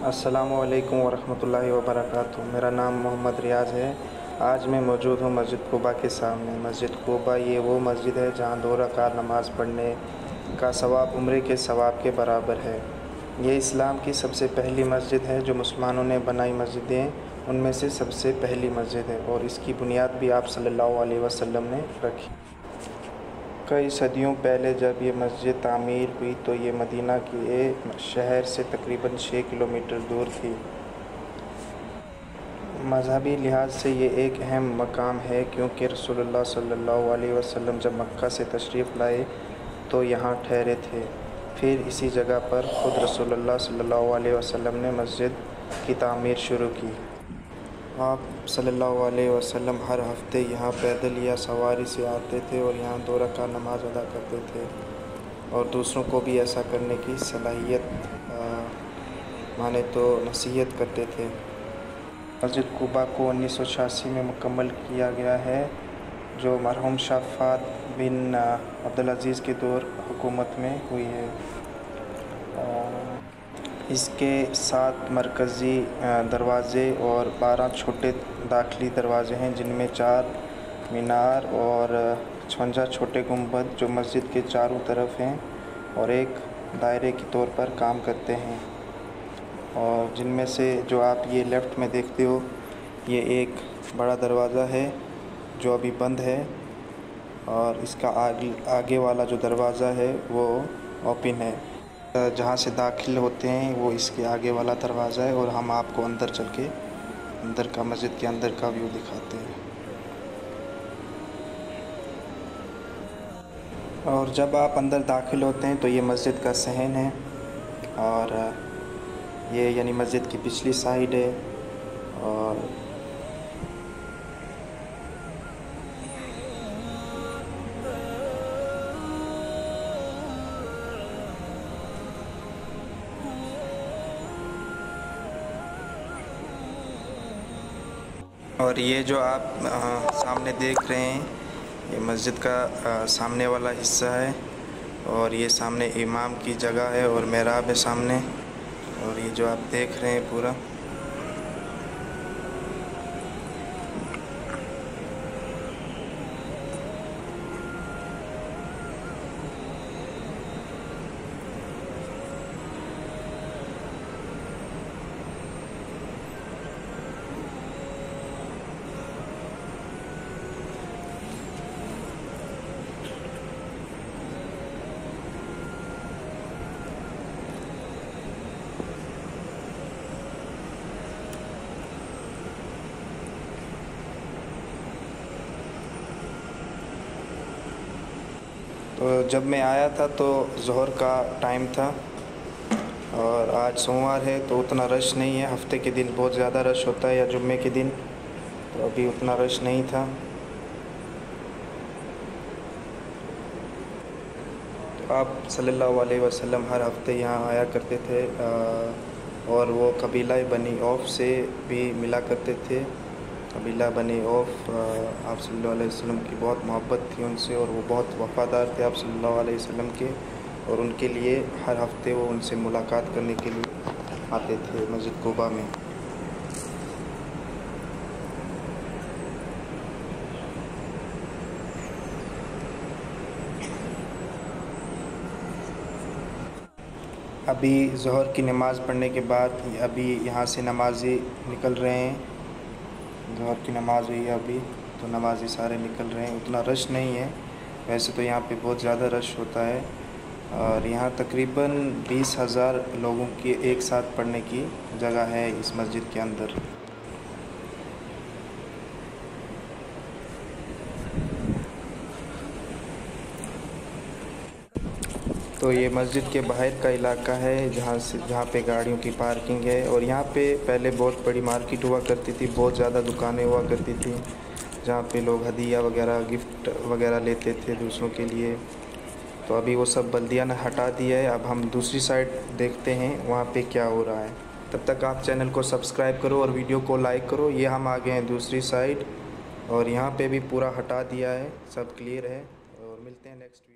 असलकम वरहमल वबरक मेरा नाम मोहम्मद रियाज है। आज मैं मौजूद हूँ मस्जिद कुबा के सामने। मस्जिद कुबा ये वो मस्जिद है जहाँ दो रकात नमाज़ पढ़ने का सवाब, उम्र के सवाब के बराबर है। ये इस्लाम की सबसे पहली मस्जिद है जो मुसलमानों ने बनाई मस्जिदें। उनमें से सबसे पहली मस्जिद है और इसकी बुनियाद भी आप सल्लल्लाहु अलैहि वसल्लम ने रखी। कई सदियों पहले जब ये मस्जिद तामीर हुई तो ये मदीना के शहर से तकरीबन छः किलोमीटर दूर थी। मजहबी लिहाज से ये एक अहम मकाम है क्योंकि रसोल्ला अलैहि वसल्लम जब मक्का से तशरीफ़ लाए तो यहाँ ठहरे थे। फिर इसी जगह पर ख़ुद रसोल्ला अलैहि वसल्लम ने मस्जिद की तामीर शुरू की। आप सल्लल्लाहु अलैहि वसल्लम हर हफ़्ते यहाँ पैदल या सवारी से आते थे और यहाँ दो रका नमाज़ अदा करते थे और दूसरों को भी ऐसा करने की सलाहियत माने तो नसीहत करते थे। मस्जिद कुबा को उन्नीस सौ छियासी में मुकम्मल किया गया है, जो मरहूम शाफात बिन अब्दुल अज़ीज़ के दौर हुकूमत में हुई है। इसके सात मरकज़ी दरवाज़े और बारह छोटे दाखिली दरवाज़े हैं, जिनमें चार मीनार और छवंजा छोटे गुंबद जो मस्जिद के चारों तरफ़ हैं और एक दायरे के तौर पर काम करते हैं। और जिनमें से जो आप ये लेफ़्ट में देखते हो, ये एक बड़ा दरवाज़ा है जो अभी बंद है और इसका आगे आगे वाला जो दरवाज़ा है वो ओपन है। जहाँ से दाखिल होते हैं, वो इसके आगे वाला दरवाज़ा है और हम आपको अंदर चल के, अंदर का मस्जिद के अंदर का व्यू दिखाते हैं। और जब आप अंदर दाखिल होते हैं तो ये मस्जिद का सहन है और ये यानी मस्जिद की पिछली साइड है और और ये जो आप आ, सामने देख रहे हैं ये मस्जिद का आ, सामने वाला हिस्सा है और ये सामने इमाम की जगह है और मेराब है सामने और ये जो आप देख रहे हैं पूरा। जब मैं आया था तो जहर का टाइम था और आज सोमवार है तो उतना रश नहीं है। हफ़्ते के दिन बहुत ज़्यादा रश होता है या जुम्मे के दिन तो अभी उतना रश नहीं था। तो आप सल्लल्लाहु अलैहि वसल्लम हर हफ़्ते यहाँ आया करते थे और वो कबीला बनी औफ से भी मिला करते थे। कबीला बनी औफ आप सल्लल्लाहु अलैहि वसल्लम की बहुत मोहब्बत थी उनसे और वो बहुत वफ़ादार थे आप सल्लल्लाहु अलैहि वसल्लम के और उनके लिए हर हफ़्ते वो उनसे मुलाकात करने के लिए आते थे मस्जिद कोबा में। अभी जहर की नमाज़ पढ़ने के बाद अभी यहाँ से नमाजी निकल रहे हैं। जोहर की नमाज़ हुई है अभी तो नमाज़ी सारे निकल रहे हैं। उतना रश नहीं है। वैसे तो यहाँ पे बहुत ज़्यादा रश होता है। और यहाँ तकरीबन बीस हज़ार लोगों की एक साथ पढ़ने की जगह है इस मस्जिद के अंदर। तो ये मस्जिद के बाहर का इलाका है, जहाँ से, जहाँ पे गाड़ियों की पार्किंग है और यहाँ पे पहले बहुत बड़ी मार्केट हुआ करती थी, बहुत ज़्यादा दुकानें हुआ करती थी, जहाँ पे लोग हदिया वगैरह, गिफ्ट वगैरह लेते थे दूसरों के लिए। तो अभी वो सब बल्दिया ने हटा दिया है। अब हम दूसरी साइड देखते हैं, वहाँ पे क्या हो रहा है। तब तक आप चैनल को सब्सक्राइब करो और वीडियो को लाइक करो। ये हम आ गए हैं दूसरी साइड और यहाँ पे भी पूरा हटा दिया है, सब क्लियर है और मिलते हैं नेक्स्ट